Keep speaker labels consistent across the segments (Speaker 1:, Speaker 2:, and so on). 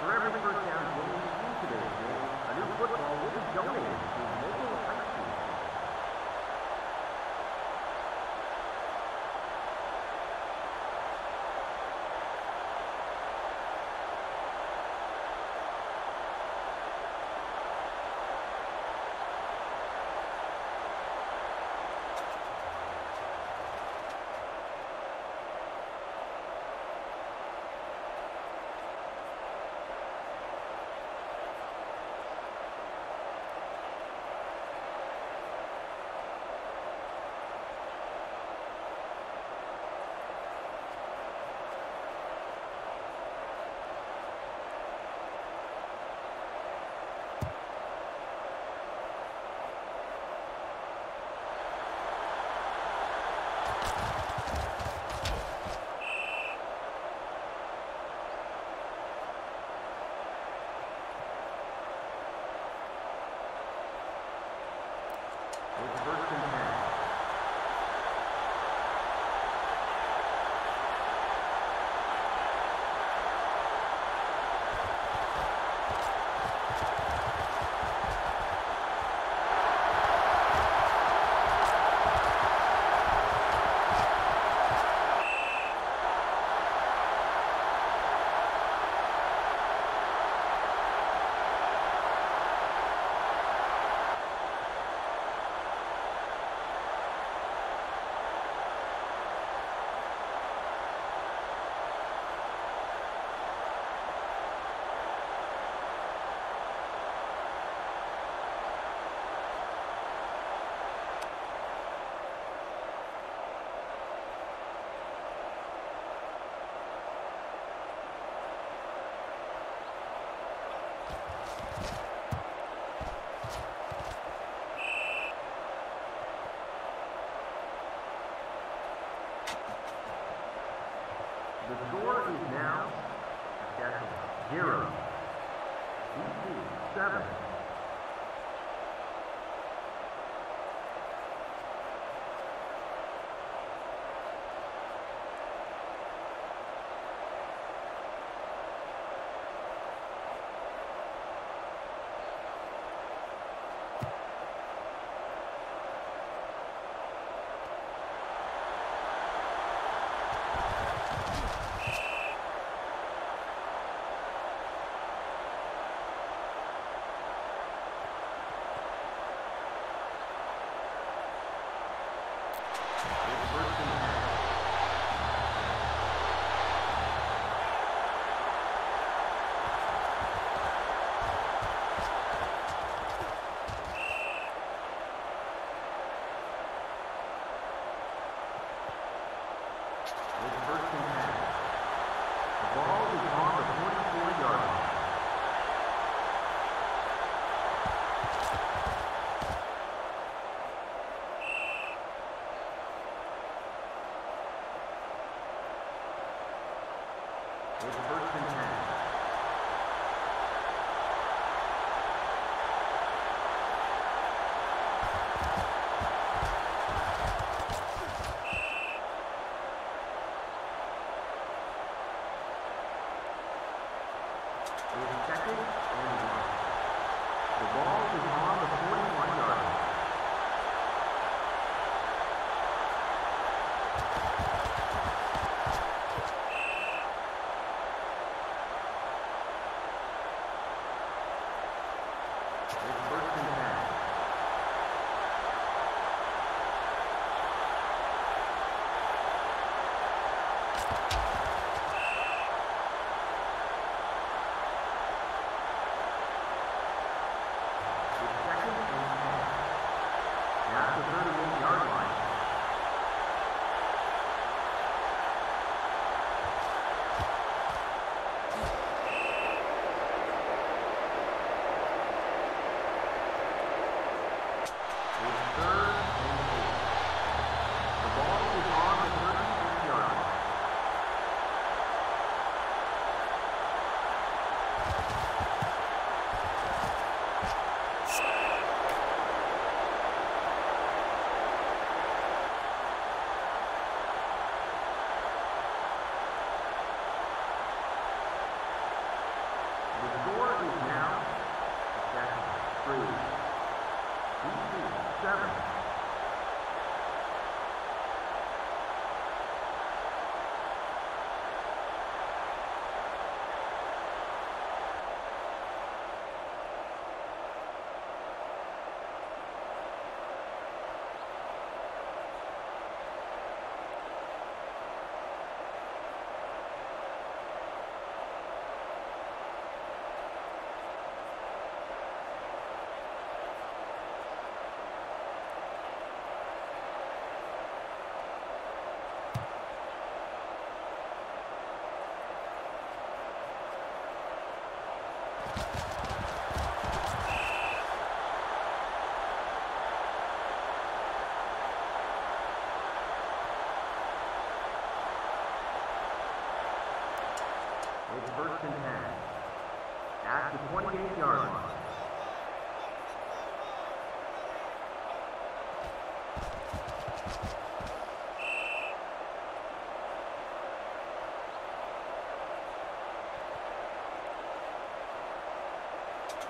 Speaker 1: For every first down gained today, a new football will be donated to local zero. 7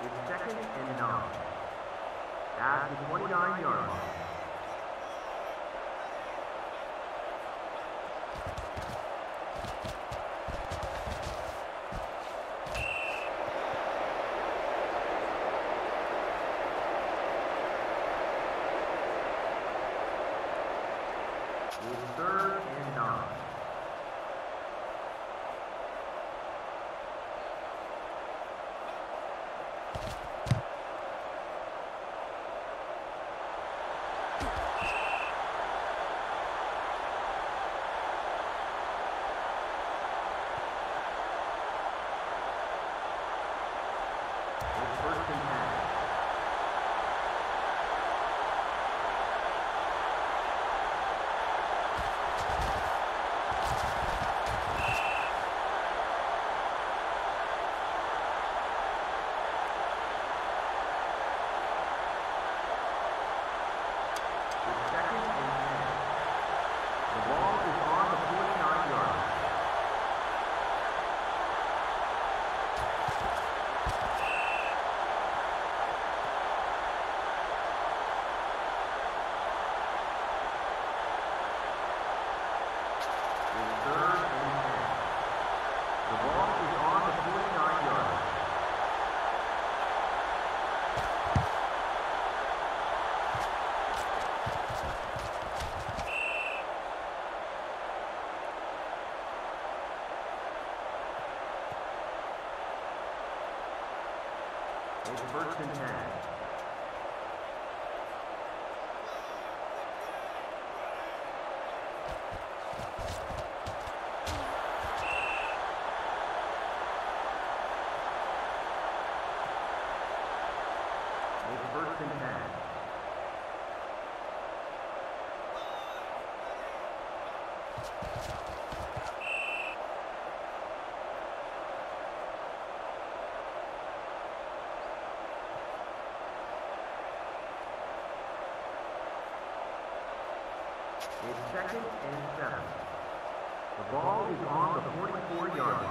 Speaker 1: It's second and nine. At the 29 yard line. Over Birkenhead. It's second and seven. The ball is on the 44-yard line.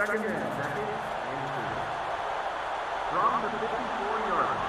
Speaker 1: Second down, Beckett, and two. From the 54-yard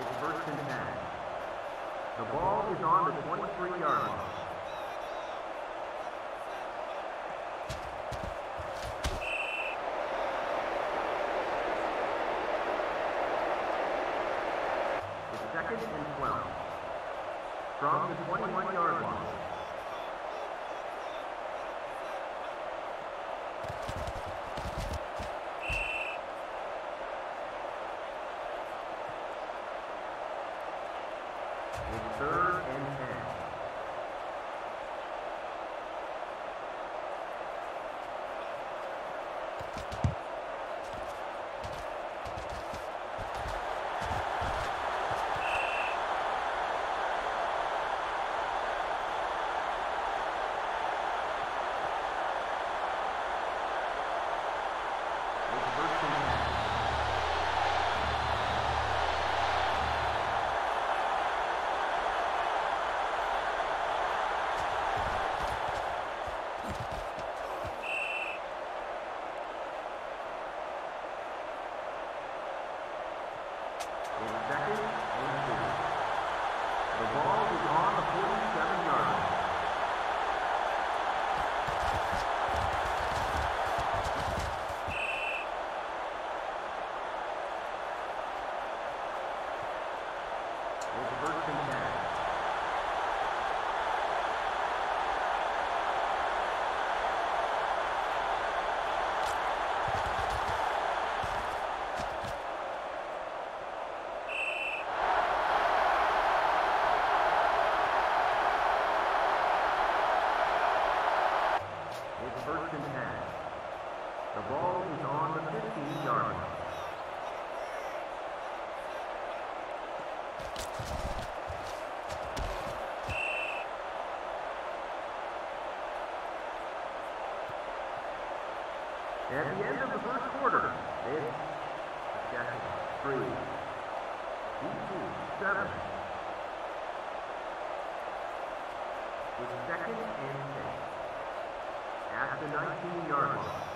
Speaker 1: It's first and ten. The ball is on the 23-yard line. It's second and 12. From the 21-yard line. It's third and 10. It's first and 10. It's second and two. The ball is on the 47-yard line. It's first and 10. It's first and 10. The ball is on 15-yard. At the end of the first quarter, it's Jackson three, BC seven. It's second and six at the 19-yard line.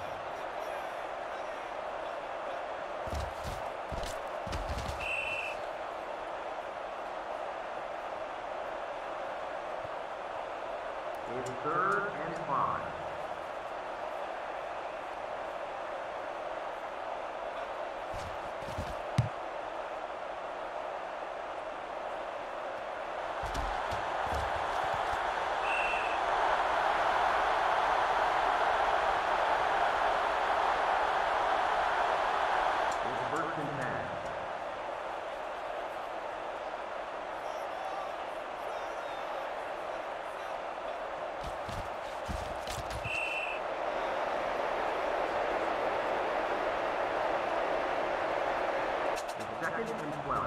Speaker 1: 12.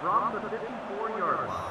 Speaker 1: From the 54-yard line.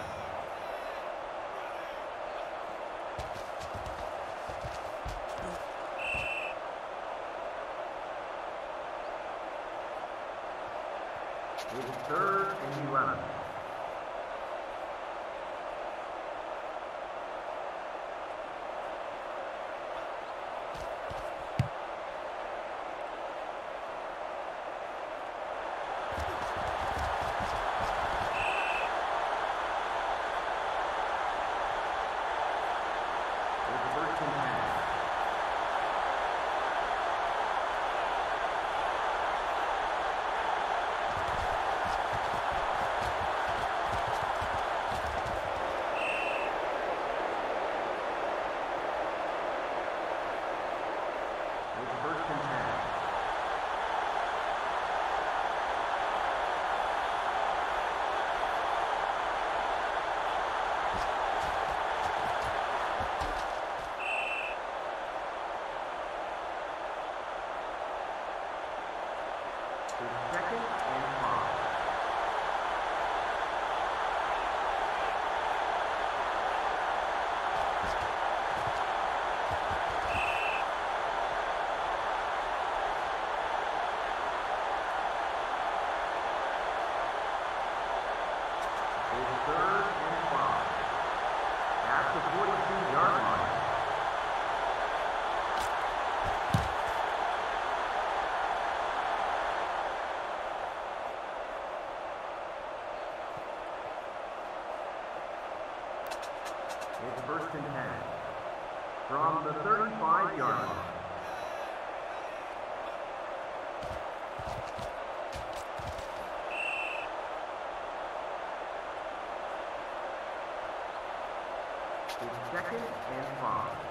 Speaker 1: is second and five.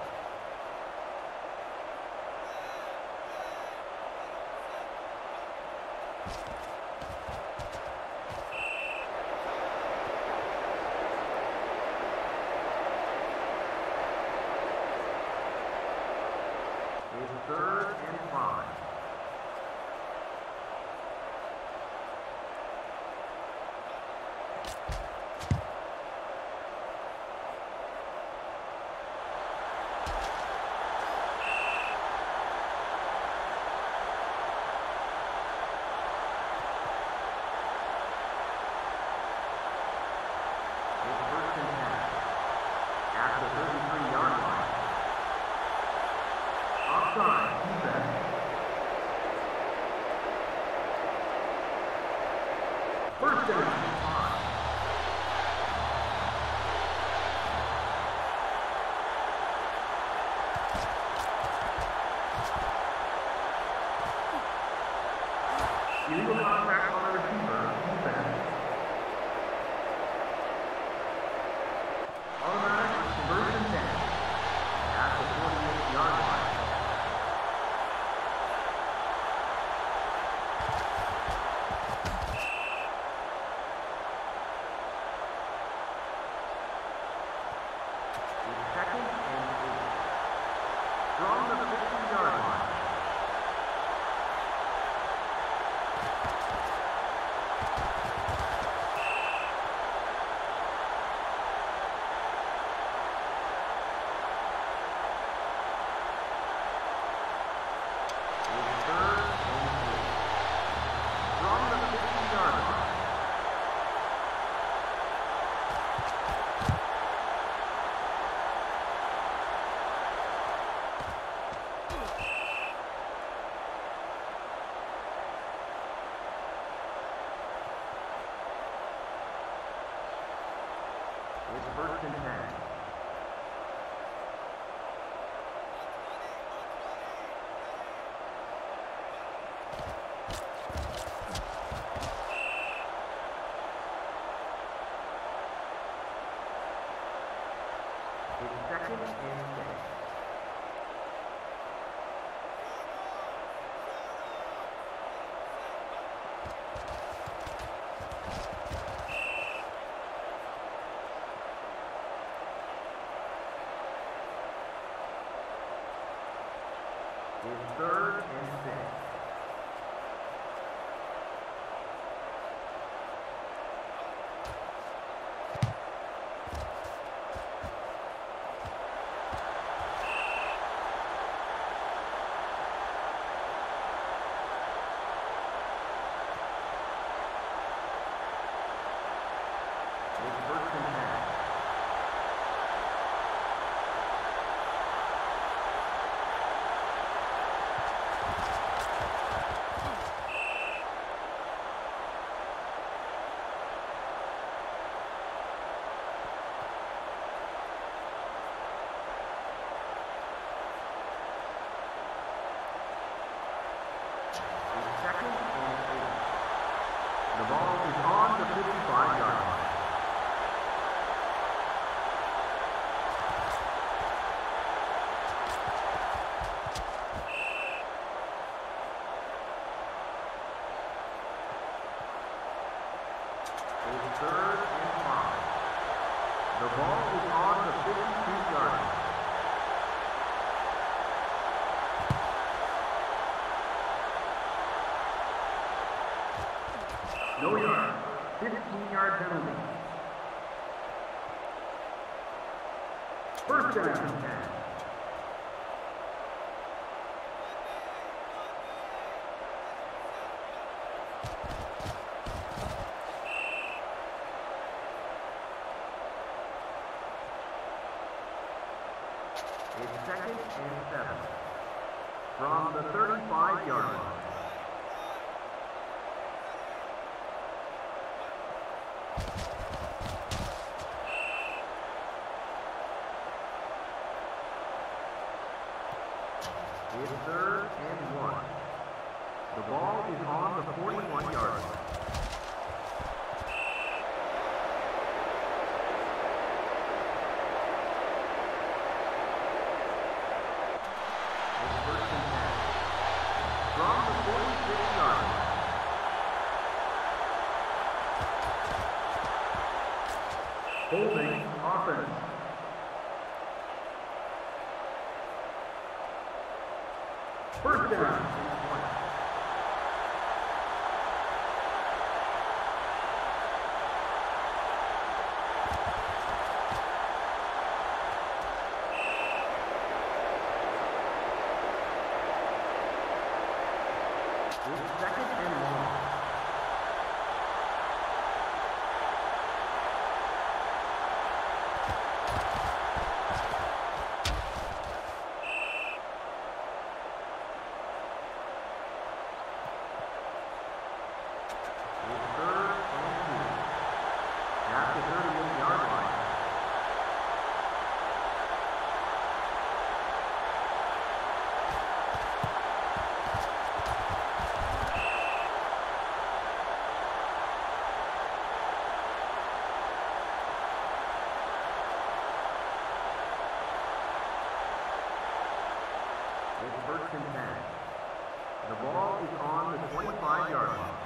Speaker 1: third and third and five. The ball is on the 52-yard line. No yard. 15-yard penalty. First down and 10. It's second and seven. From the 35-yard line. It's third and one. The ball is on the 41-yard line. It's first and 10. From the 46-yard line. Holding offense. First down. It's second and long. It's third and two. At the 38-yard line. It's first and 10. The ball is on the 25-yard line.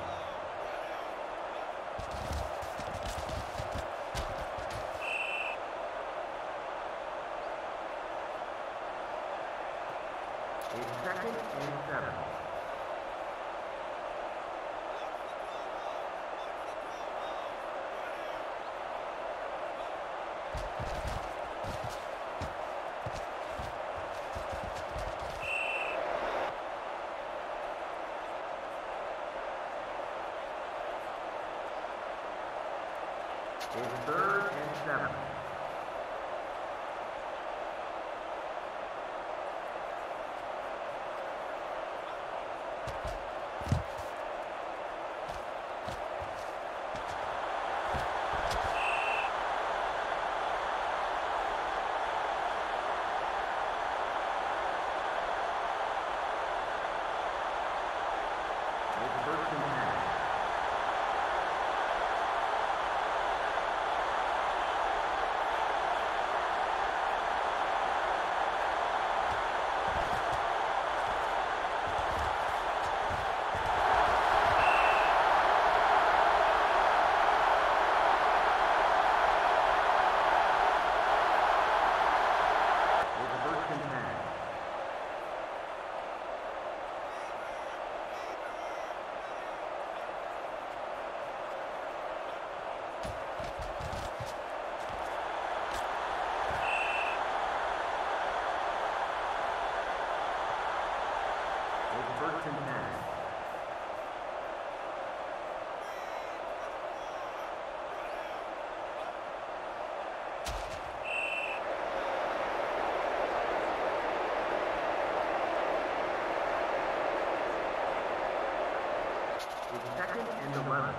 Speaker 1: and 11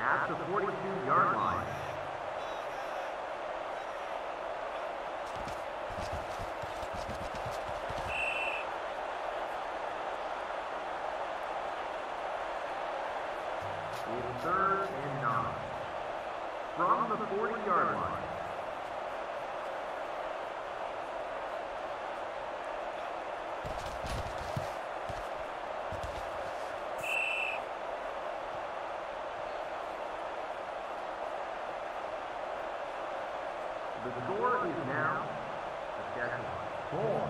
Speaker 1: at the 42-yard line. Thank you. line. The score is now a schedule four.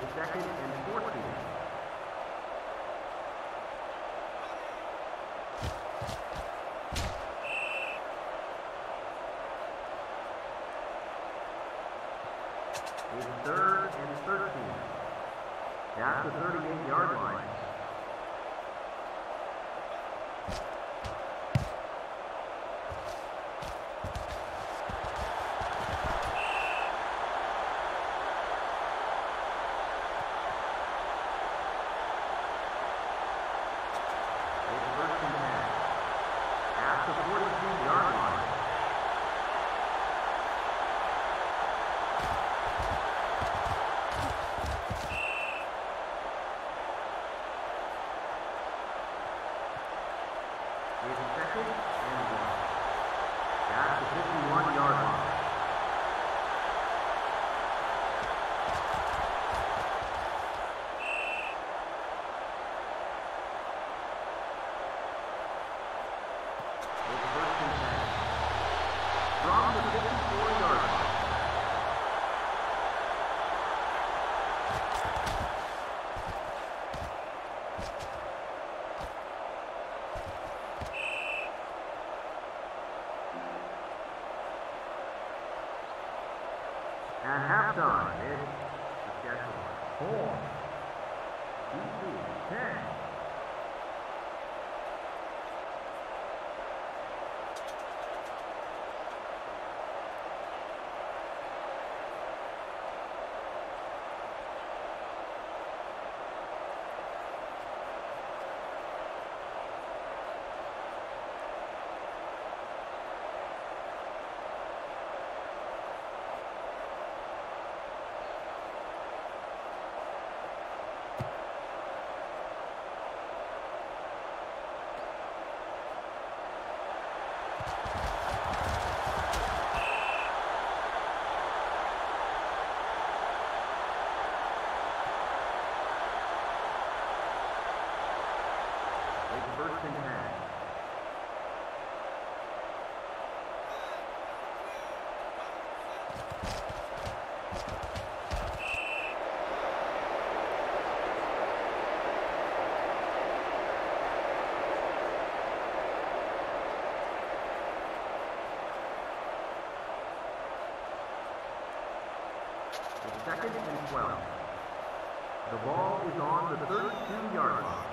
Speaker 1: to the second and third and 13. At the 38-yard line, halftime. second and 12. The ball is on the 32-yard line.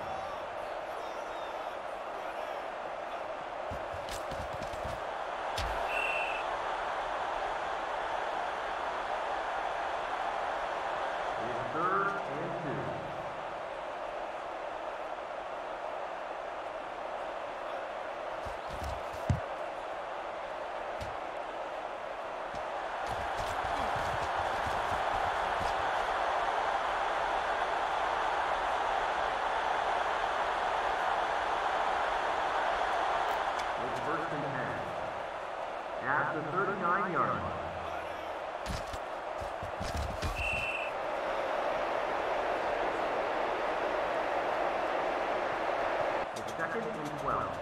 Speaker 1: 15 12.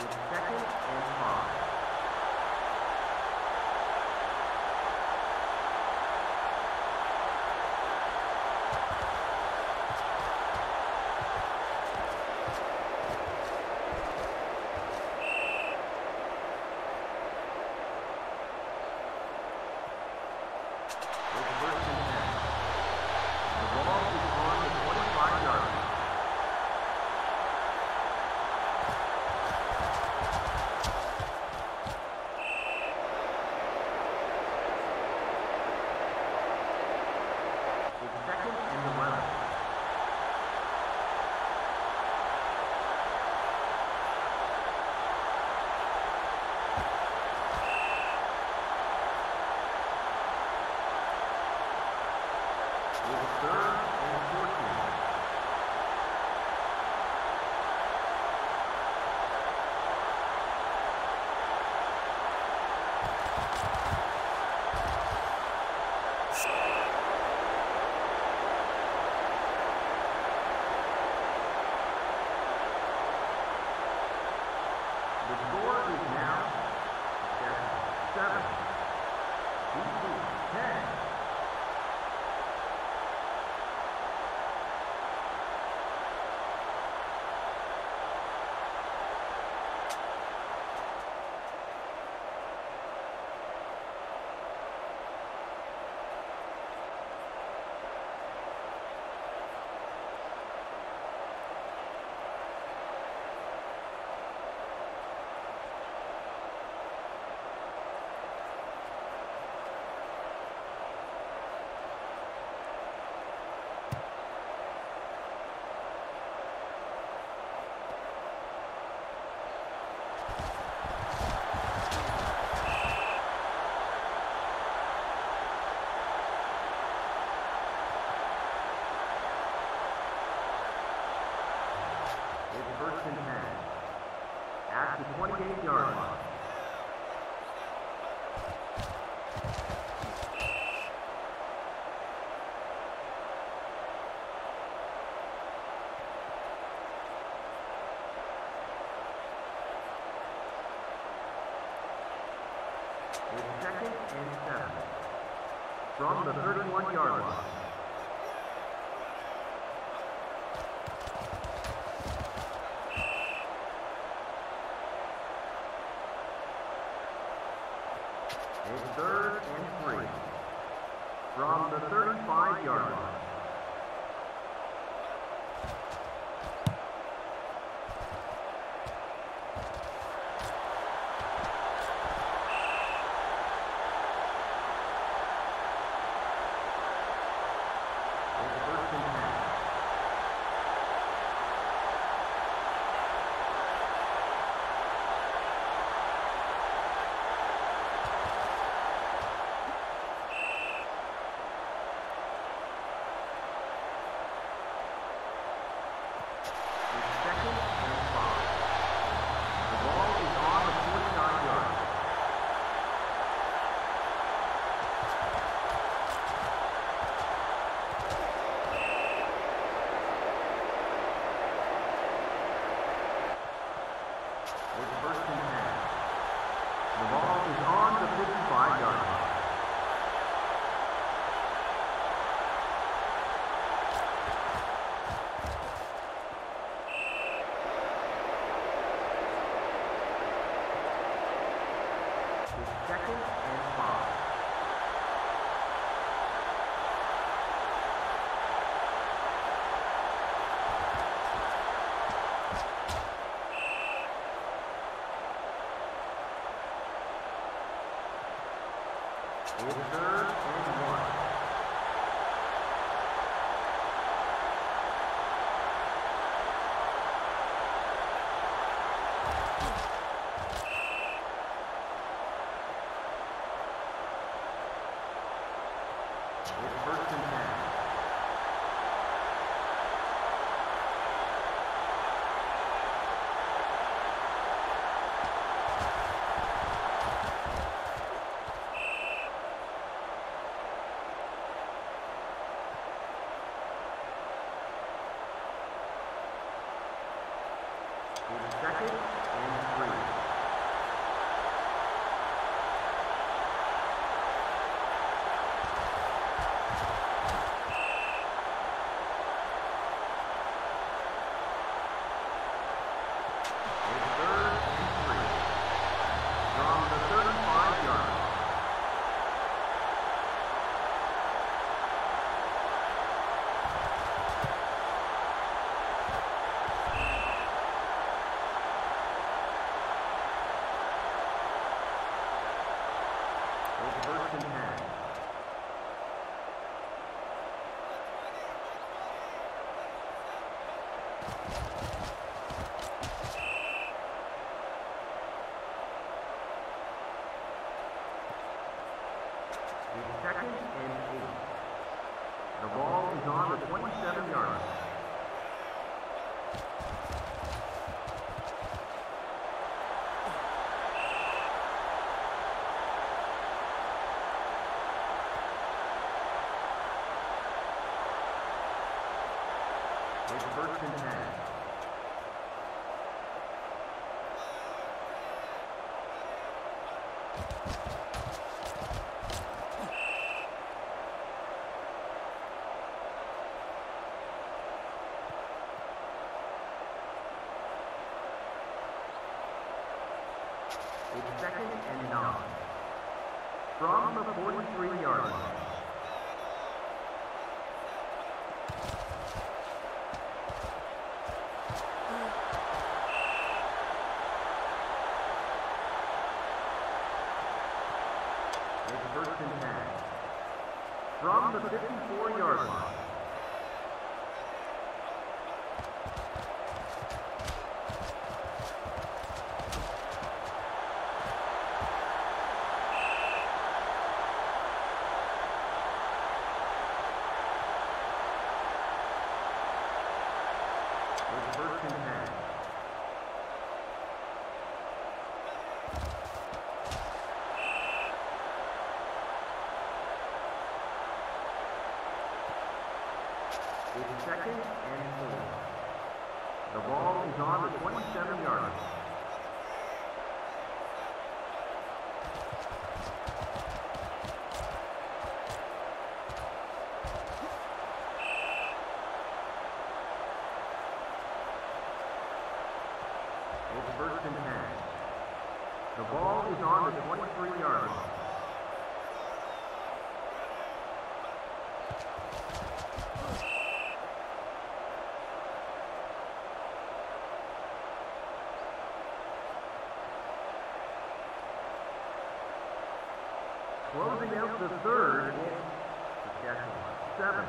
Speaker 1: Second third. from the 31-yard line. It's third and one. It's first and ten. It's second and three. It's third and three. From the 35 yard line. It's first and ten. Second and eight. The ball is on the 27 yard line. It's first and ten. It's second and nine. From the 43 yard line. It's first and ten. From the 54 yard line. It's first and ten. It's second and four. The ball is on the 27 yard line. It's first and ten. The ball is on the 23 yard line. Closing out the third, Saskatchewan seven,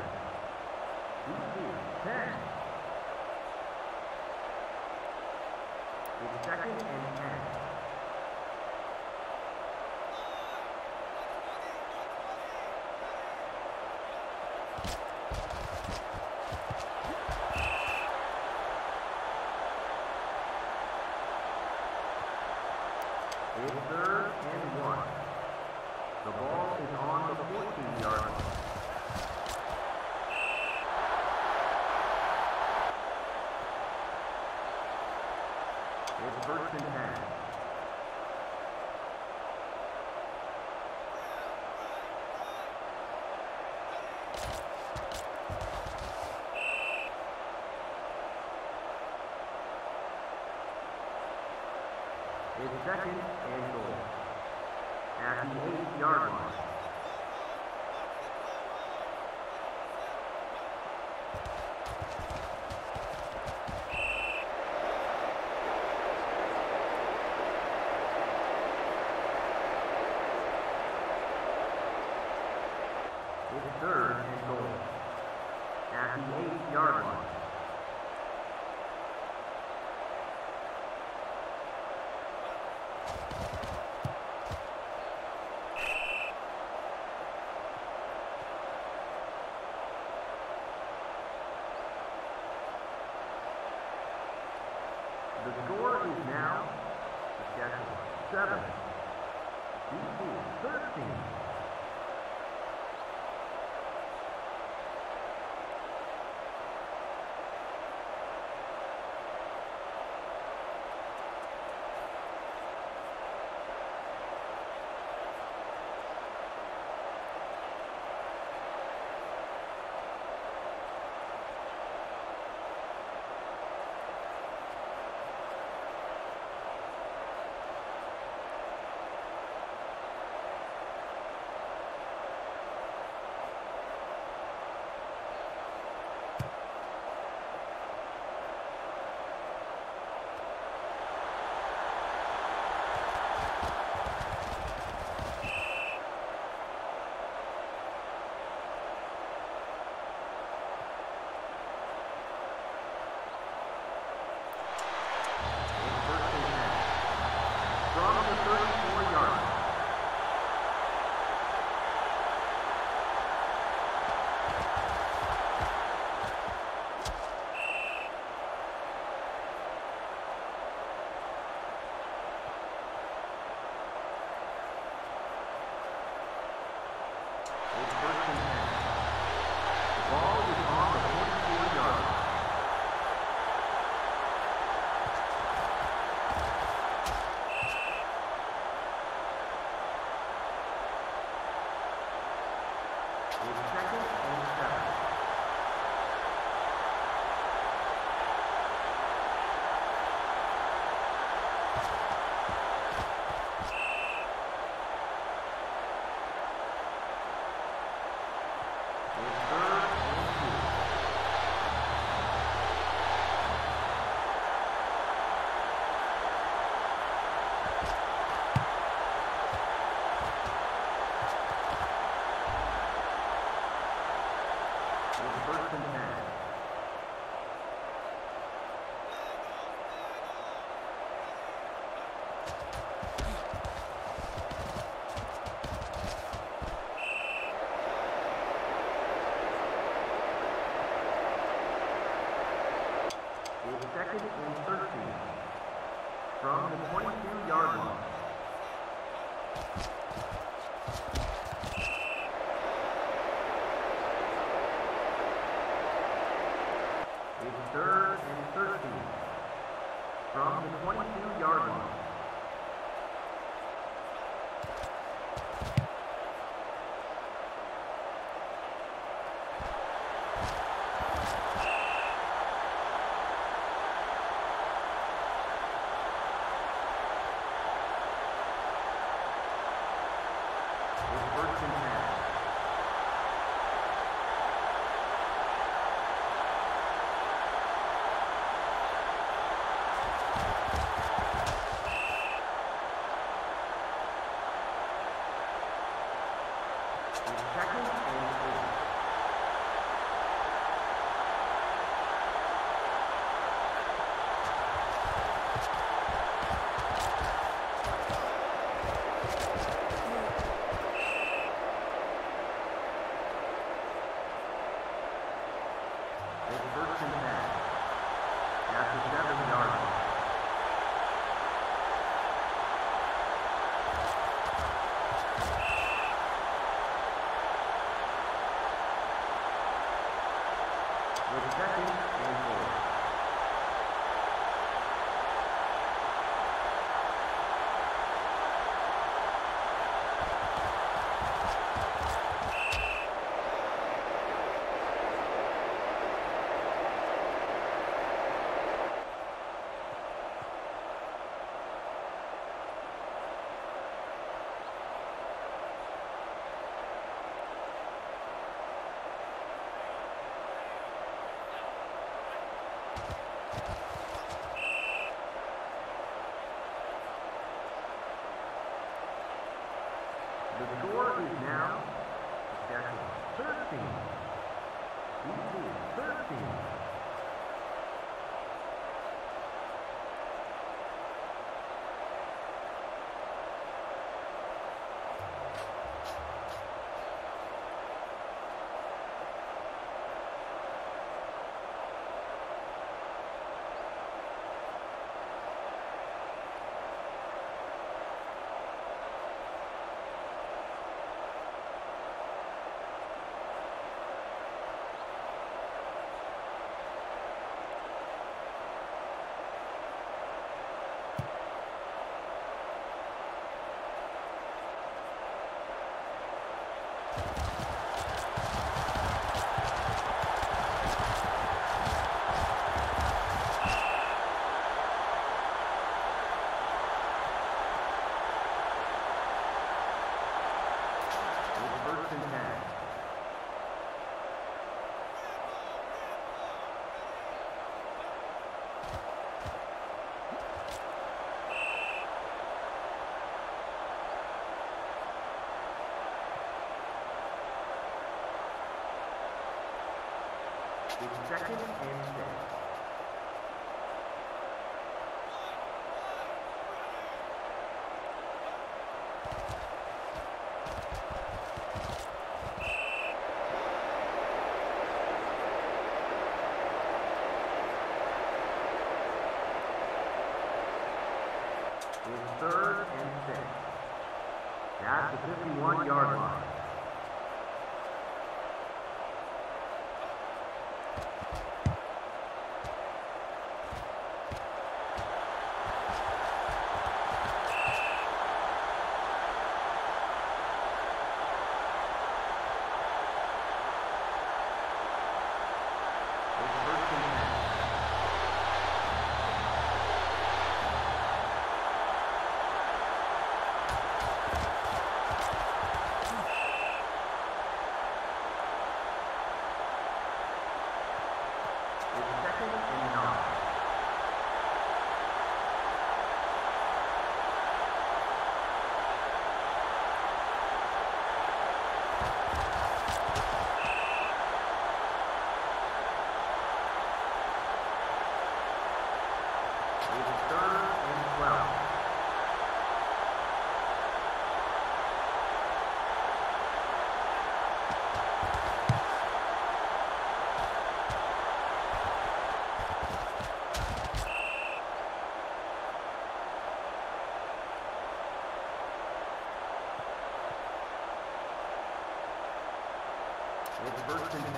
Speaker 1: BC ten. It's second and ten. It's third and one. The ball is on the 14 yard line. It's first and ten. It's second and goal. at the eight-yard line. It's third and goal at the eight-yard line. The score is now seven, Gordon. Extracting and throw. first and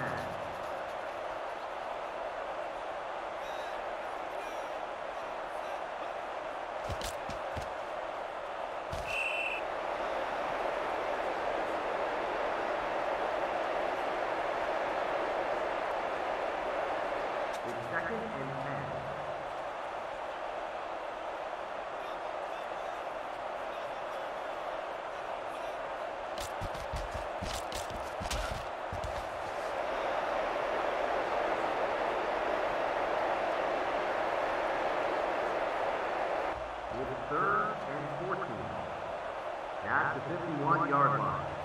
Speaker 1: at the 51-yard line.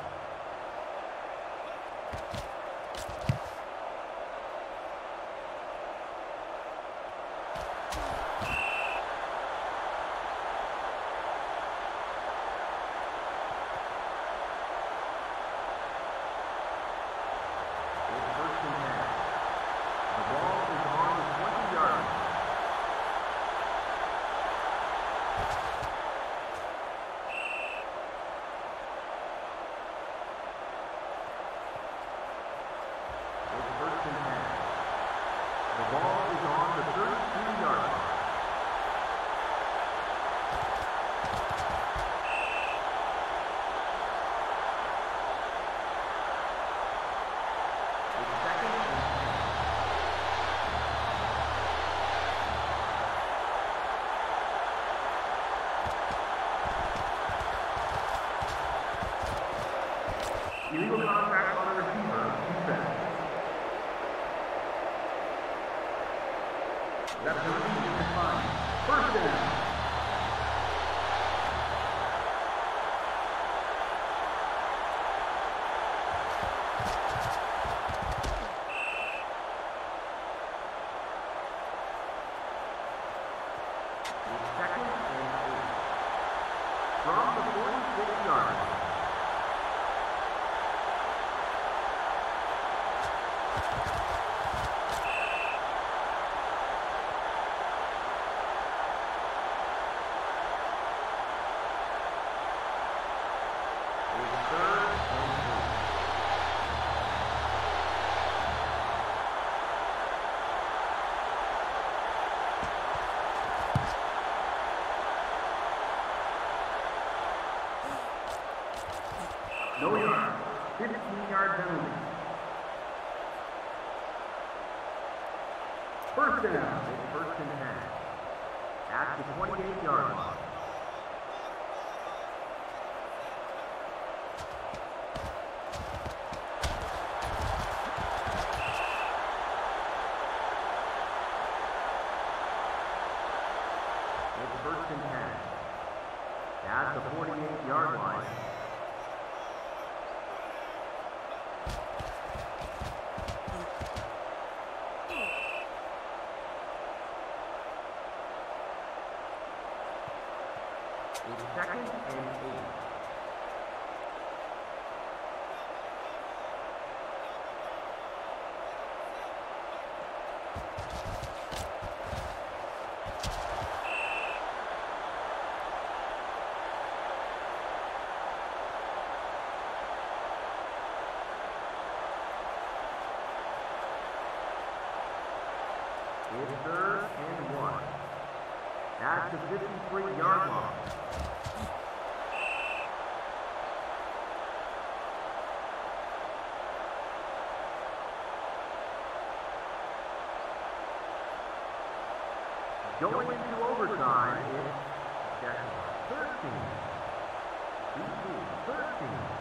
Speaker 1: First down. First and 10. At the 28-yard line. It's first and 10. At the 48-yard line. the 53-yard line. Going into overtime is 13. 13.